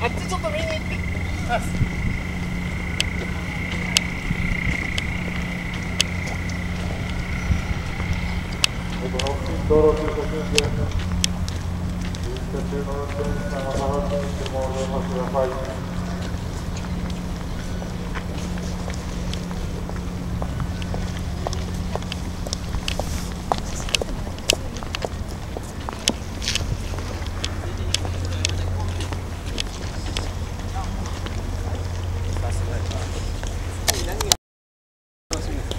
あっちちょっと見に行ってあ道路中途中です。駐車中の運転手さんは直ちにしてもお電話ください。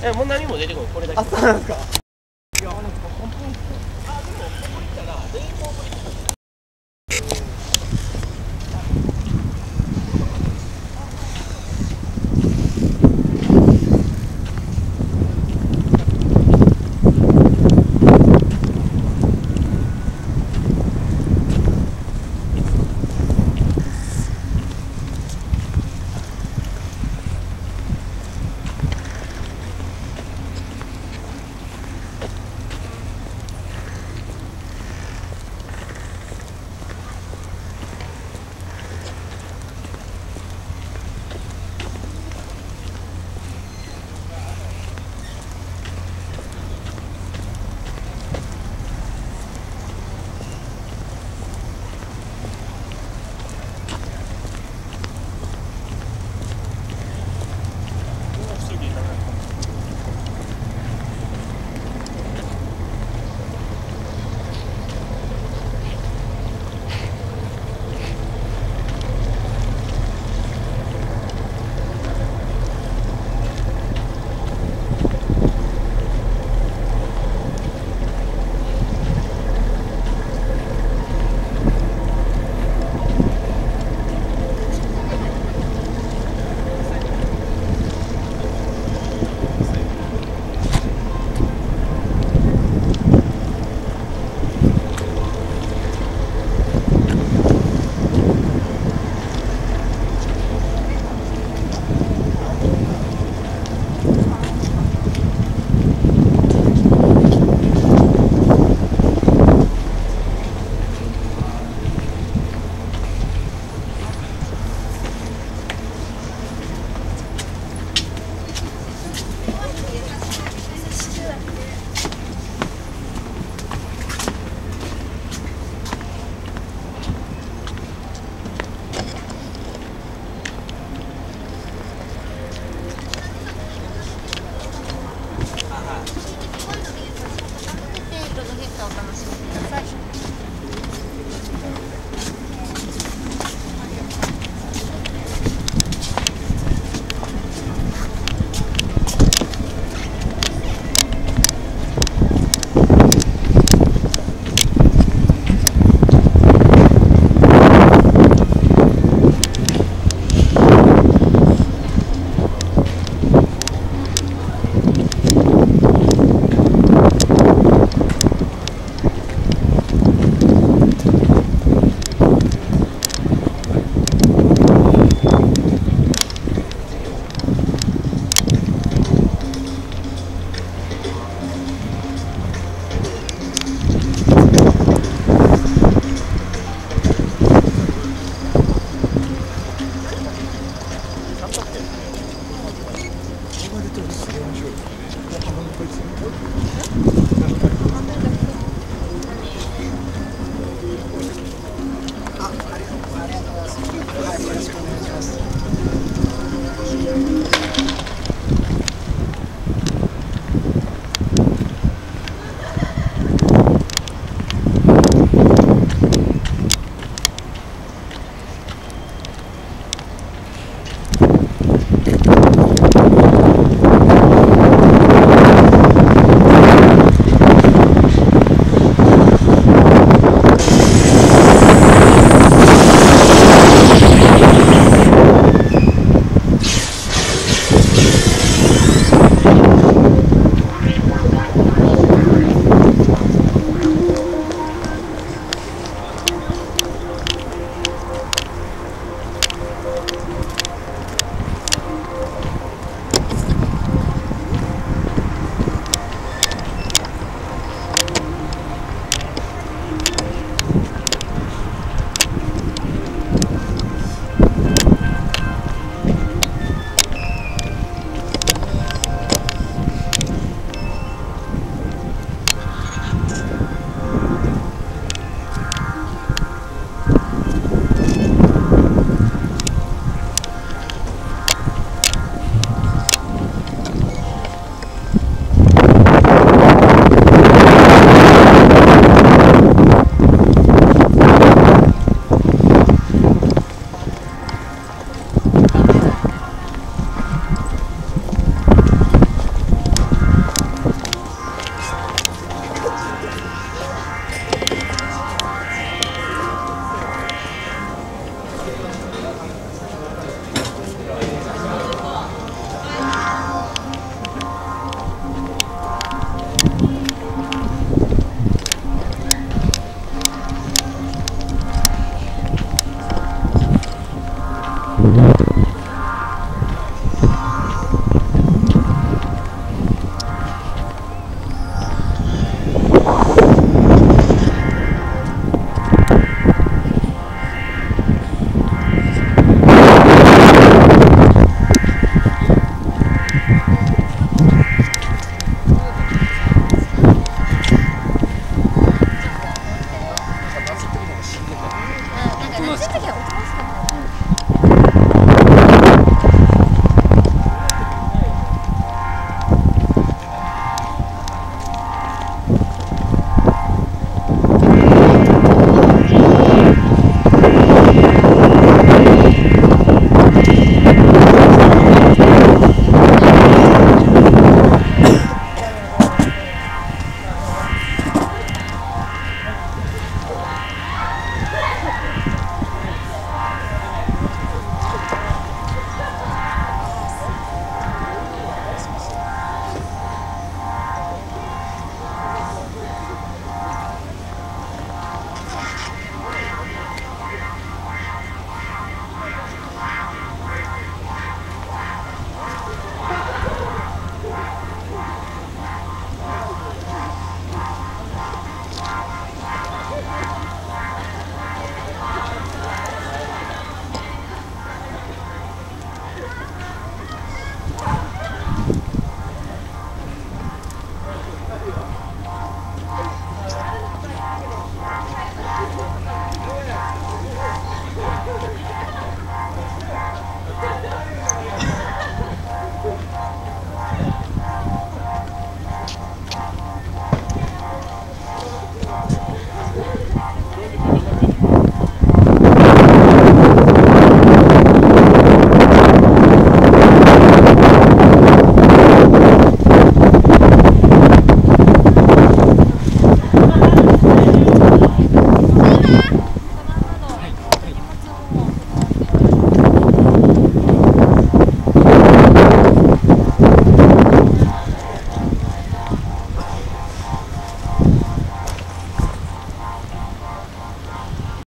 えもう何も出てこないこれだけ。あそうなんですか。いやなんかポンポンあでもここ行ったらレインボーブリッジ